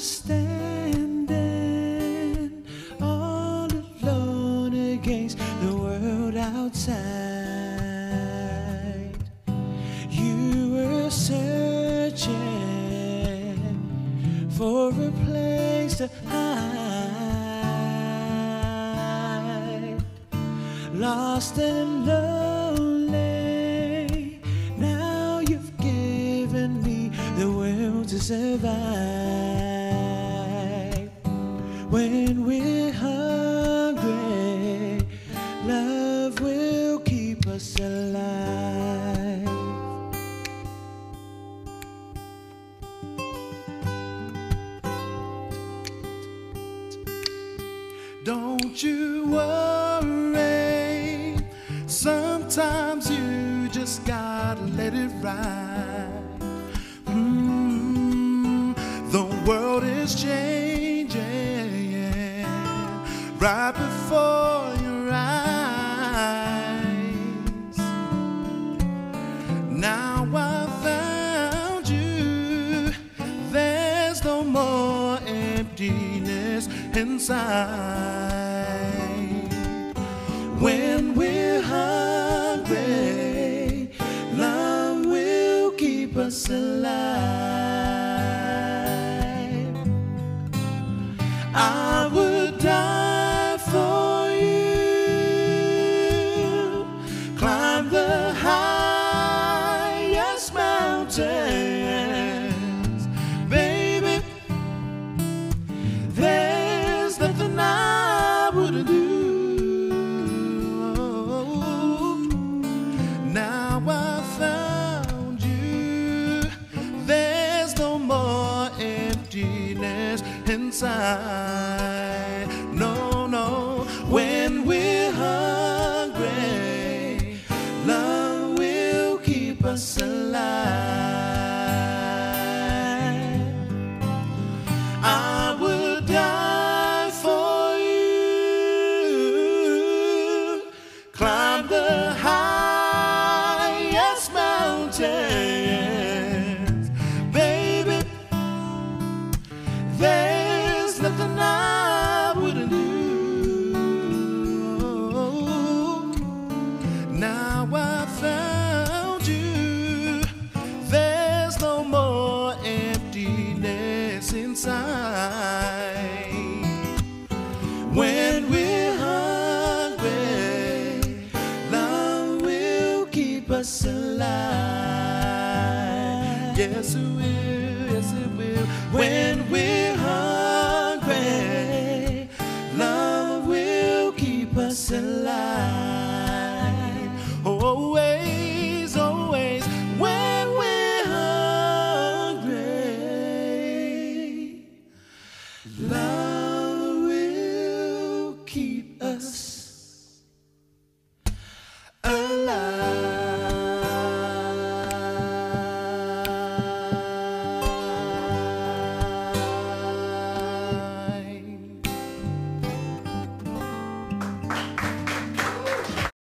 standing all alone against the world outside. You were searching for a place to hide, lost and lonely. Now you've given me the will to survive. Keep us alive. Don't you worry. Sometimes you just gotta let it ride. Mm, the world is changing right before more emptiness inside. When we're hungry, love will keep us alive. I emptiness inside. No, There's nothing I wouldn't do. Now I found you. There's no more emptiness inside. When we're hungry, love will keep us alive. Yes, it will. Yes, it will. When we're. love.